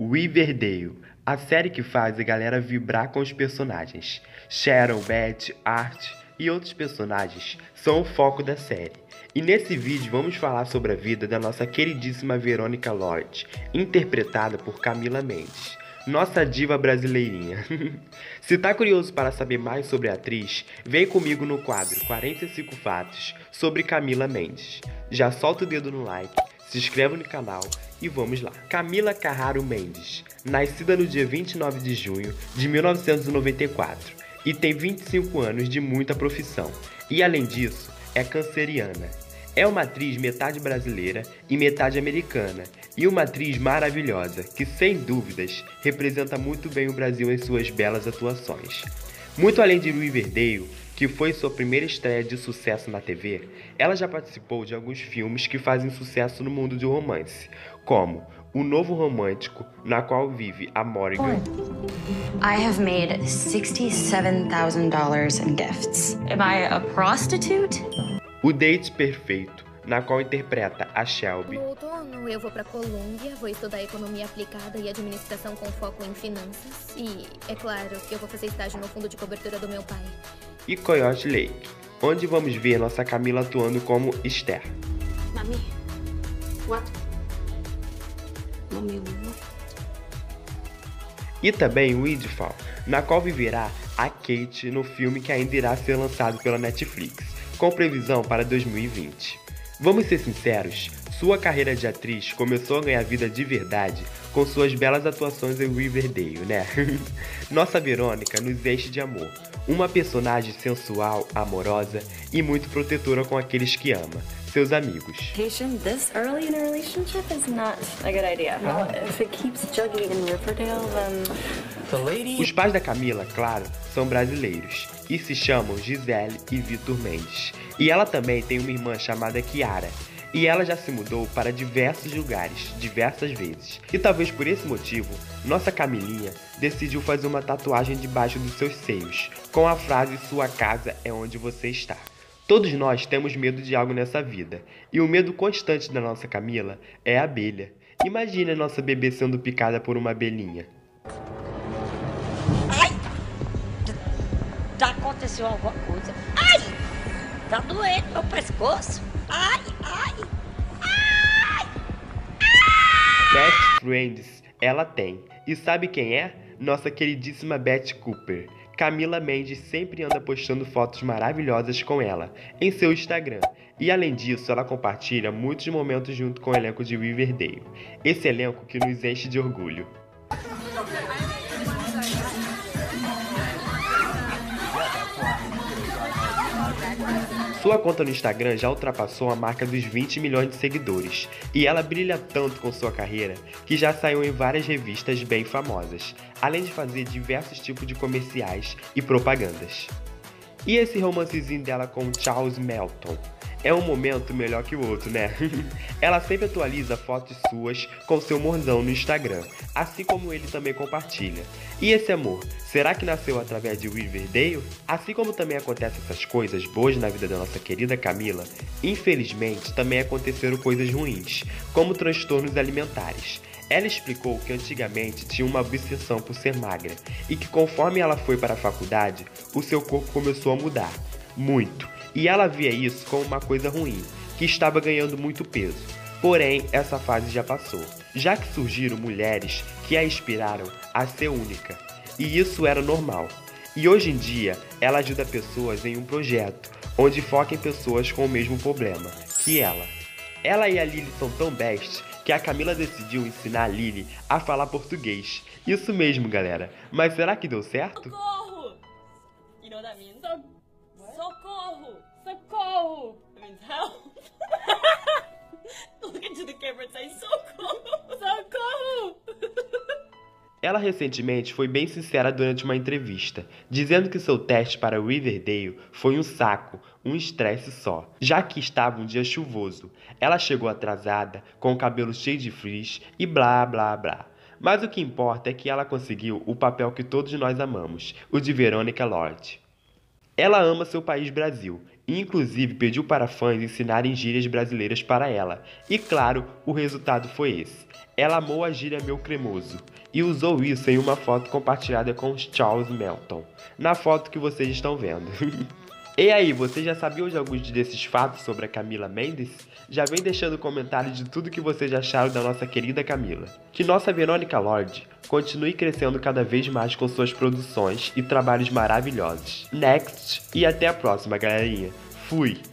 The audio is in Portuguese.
Riverdale, a série que faz a galera vibrar com os personagens. Sharon, Beth, Art e outros personagens são o foco da série. E nesse vídeo vamos falar sobre a vida da nossa queridíssima Verônica Lord, interpretada por Camila Mendes, nossa diva brasileirinha. Se tá curioso para saber mais sobre a atriz, vem comigo no quadro 45 Fatos sobre Camila Mendes. Já solta o dedo no like, se inscreva no canal e vamos lá. Camila Carraro Mendes, nascida no dia 29 de junho de 1994 e tem 25 anos de muita profissão. E além disso, é canceriana. É uma atriz metade brasileira e metade americana, e uma atriz maravilhosa que, sem dúvidas, representa muito bem o Brasil em suas belas atuações. Muito além de Riverdale, que foi sua primeira estreia de sucesso na TV, ela já participou de alguns filmes que fazem sucesso no mundo do romance, como O Novo Romântico, na qual vive a Morgan. I have made $67,000 in gifts. Am I a prostitute? O Date Perfeito, na qual interpreta a Shelby. No outono, eu vou para Colômbia, vou estudar economia aplicada e administração com foco em finanças. E, é claro, que eu vou fazer estágio no fundo de cobertura do meu pai. E Coyote Lake, onde vamos ver nossa Camila atuando como Esther. Mami, what? Mami, what? E também Weedfall, na qual viverá a Kate no filme que ainda irá ser lançado pela Netflix, com previsão para 2020. Vamos ser sinceros, sua carreira de atriz começou a ganhar vida de verdade com suas belas atuações em Riverdale, né? Nossa Verônica nos enche de amor, uma personagem sensual, amorosa e muito protetora com aqueles que ama, seus amigos. Patient this early in a relationship is not a good idea. If it keeps jugging in Riverdale, then Os pais da Camila, claro, são brasileiros e se chamam Gisele e Vitor Mendes. E ela também tem uma irmã chamada Kiara. E ela já se mudou para diversos lugares, diversas vezes. E talvez por esse motivo, nossa Camilinha decidiu fazer uma tatuagem debaixo dos seus seios, com a frase Sua casa é onde você está. Todos nós temos medo de algo nessa vida, e o medo constante da nossa Camila é a abelha. Imagine a nossa bebê sendo picada por uma abelhinha. Já aconteceu alguma coisa. Ai! Tá doendo meu pescoço. Ai, ai. Best Friends, ela tem. E sabe quem é? Nossa queridíssima Beth Cooper. Camila Mendes sempre anda postando fotos maravilhosas com ela em seu Instagram. E além disso, ela compartilha muitos momentos junto com o elenco de Riverdale. Esse elenco que nos enche de orgulho. Sua conta no Instagram já ultrapassou a marca dos 20 milhões de seguidores, e ela brilha tanto com sua carreira que já saiu em várias revistas bem famosas, além de fazer diversos tipos de comerciais e propagandas. E esse romancezinho dela com Charles Melton? É um momento melhor que o outro, né? Ela sempre atualiza fotos suas com seu morzão no Instagram, assim como ele também compartilha. E esse amor, será que nasceu através de Riverdale? Assim como também acontecem essas coisas boas na vida da nossa querida Camila, infelizmente também aconteceram coisas ruins, como transtornos alimentares. Ela explicou que antigamente tinha uma obsessão por ser magra e que conforme ela foi para a faculdade, o seu corpo começou a mudar muito, e ela via isso como uma coisa ruim, que estava ganhando muito peso. Porém, essa fase já passou, já que surgiram mulheres que a inspiraram a ser única, e isso era normal. E hoje em dia, ela ajuda pessoas em um projeto onde foca em pessoas com o mesmo problema que ela. Ela e a Lily são tão best que a Camila decidiu ensinar a Lily a falar português. Isso mesmo, galera. Mas será que deu certo? Socorro! Socorro! Socorro! Help. Look into the camera and say socorro! Socorro! Ela recentemente foi bem sincera durante uma entrevista, dizendo que seu teste para Riverdale foi um saco, um estresse só, já que estava um dia chuvoso. Ela chegou atrasada, com o cabelo cheio de frizz e blá blá blá. Mas o que importa é que ela conseguiu o papel que todos nós amamos, o de Veronica Lord. Ela ama seu país Brasil e inclusive pediu para fãs ensinarem gírias brasileiras para ela. E claro, o resultado foi esse. Ela amou a gíria meu cremoso e usou isso em uma foto compartilhada com Charles Melton, na foto que vocês estão vendo. e aí, vocês já sabiam de alguns desses fatos sobre a Camila Mendes? Já vem deixando comentário de tudo que vocês acharam da nossa querida Camila. Que nossa Verônica Lord continue crescendo cada vez mais com suas produções e trabalhos maravilhosos. Next e até a próxima, galerinha. Fui!